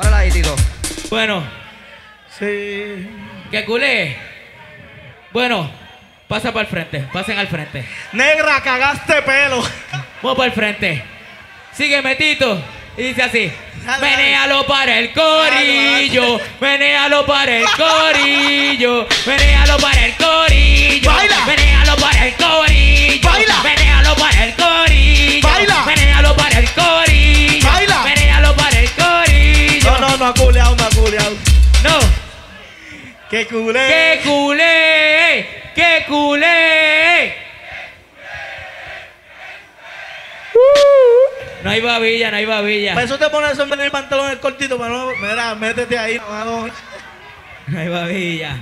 Para la Tito. Bueno, Sí. que culé. Bueno, pasa para el frente, pasen al frente. Negra, cagaste pelo. Vamos para el frente. Sígueme, Tito. Y dice así. Menéalo para el corillo. Menéalo para el corillo. Menéalo para el corillo. ¡Qué culé! ¡Qué culé! ¡Qué culé! No hay babilla, no hay babilla. Para eso te pones eso en del pantalón el cortito, para no. Mira, métete ahí. no, no. Hay babilla.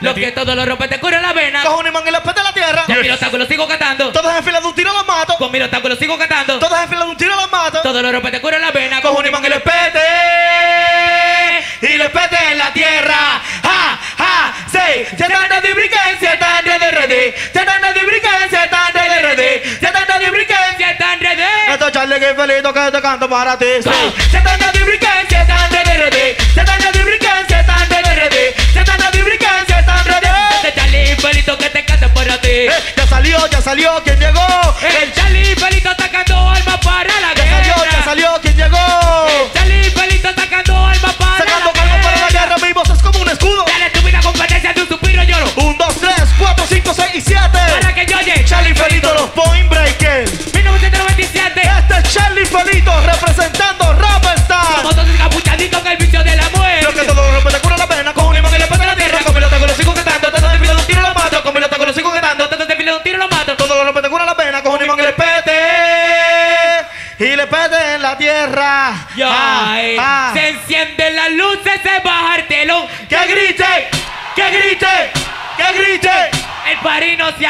Lo que todo lo rompe te cura la vena. Cojo un imán y le pete la tierra. Con mi obstáculo sigo cantando. Todos en fila de un tiro los mato. Con mi obstáculo sigo cantando. Todos en fila de un tiro los mato. Todo lo rompe te cura la vena. Cojo un que felito que te canto para ti. Sí. Se de brincar, se trata de rede. Se de brincar, se trata de rede. Se de brincar, se trata de rede. Este Charlie Pelito que te canta para ti. Eh, Ya salió, ya salió, ¿quién llegó? El Charlie Pelito sacando alma para la guerra. ya salió, Y le pete en la tierra. Ah, eh, ah. Se encienden las luces, se baja el telón. ¡Que grite! ¡Que grite! ¡Que grite! El parino se